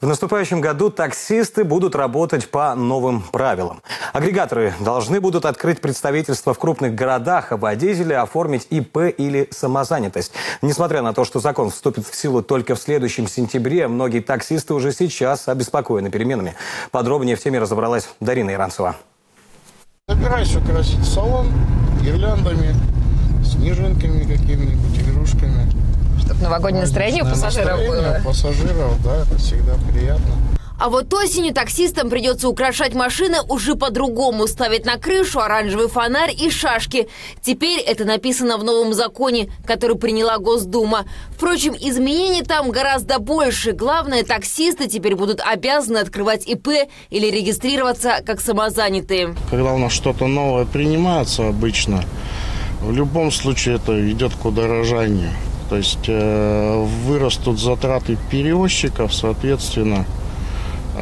В наступающем году таксисты будут работать по новым правилам. Агрегаторы должны будут открыть представительство в крупных городах, а водители оформить ИП или самозанятость. Несмотря на то, что закон вступит в силу только в следующем сентябре, многие таксисты уже сейчас обеспокоены переменами. Подробнее в теме разобралась Дарина Иранцева. Собираюсь украсить салон гирляндами, снежинками какими-нибудь, игрушками. Чтобы новогоднее настроение у пассажиров Настроение было. у пассажиров, да, это всегда приятно. А вот осенью таксистам придется украшать машины уже по-другому, ставить на крышу оранжевый фонарь и шашки. Теперь это написано в новом законе, который приняла Госдума. Впрочем, изменений там гораздо больше. Главное, таксисты теперь будут обязаны открывать ИП или регистрироваться как самозанятые. Когда у нас что-то новое принимается обычно, в любом случае это идет к удорожанию. То есть э, вырастут затраты перевозчиков, соответственно,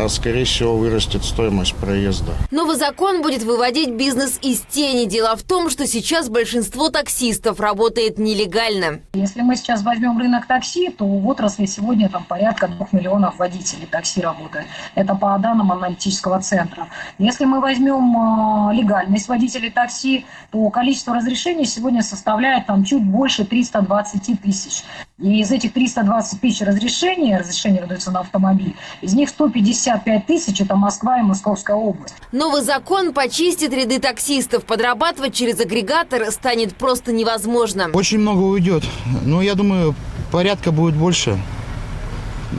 скорее всего вырастет стоимость проезда. Новый закон будет выводить бизнес из тени. Дело в том, что сейчас большинство таксистов работает нелегально. Если мы сейчас возьмем рынок такси, то в отрасли сегодня там порядка 2 миллионов водителей такси работает. Это по данным аналитического центра. Если мы возьмем э, легальность водителей такси, то количество разрешений сегодня составляет там чуть больше 320 тысяч. И из этих 320 тысяч разрешений, разрешения выдаются на автомобиль, из них 155 тысяч – это Москва и Московская область. Новый закон почистит ряды таксистов. Подрабатывать через агрегатор станет просто невозможно. Очень много уйдет. Но я думаю, порядка будет больше.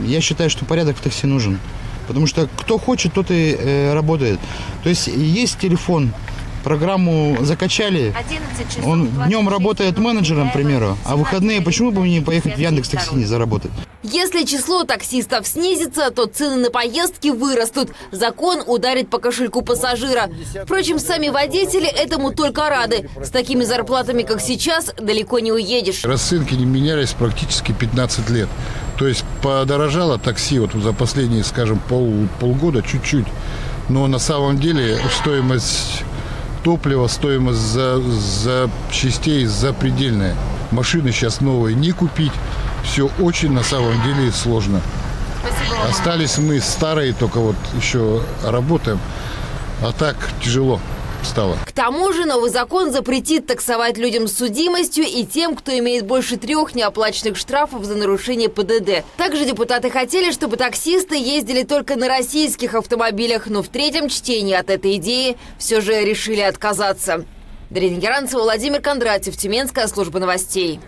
Я считаю, что порядок в такси нужен. Потому что кто хочет, тот и э, работает. То есть есть телефон, программу закачали, он днем работает менеджером, к примеру, а выходные почему бы мне не поехать в Яндекс Такси не заработать? Если число таксистов снизится, то цены на поездки вырастут. Закон ударит по кошельку пассажира. Впрочем, сами водители этому только рады. С такими зарплатами, как сейчас, далеко не уедешь. Расценки не менялись практически 15 лет. То есть подорожало такси вот за последние, скажем, пол, полгода чуть-чуть. Но на самом деле стоимость топлива, стоимость за, за частей запредельная. Машины сейчас новые не купить. Все очень на самом деле сложно. Остались мы старые, только вот еще работаем. А так тяжело стало. К тому же новый закон запретит таксовать людям с судимостью и тем, кто имеет больше трех неоплаченных штрафов за нарушение ПДД. Также депутаты хотели, чтобы таксисты ездили только на российских автомобилях, но в третьем чтении от этой идеи все же решили отказаться. Дарина Геранцева, Владимир Кондратьев, Тюменская служба новостей.